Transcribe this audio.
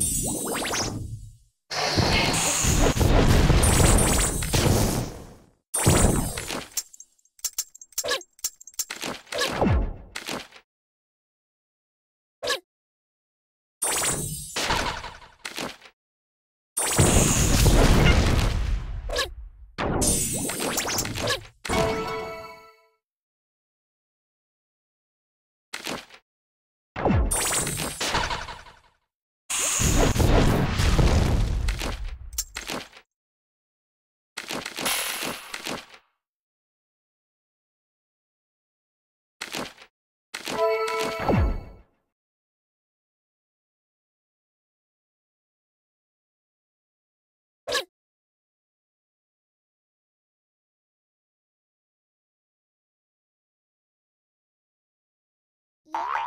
Yeah. Bye.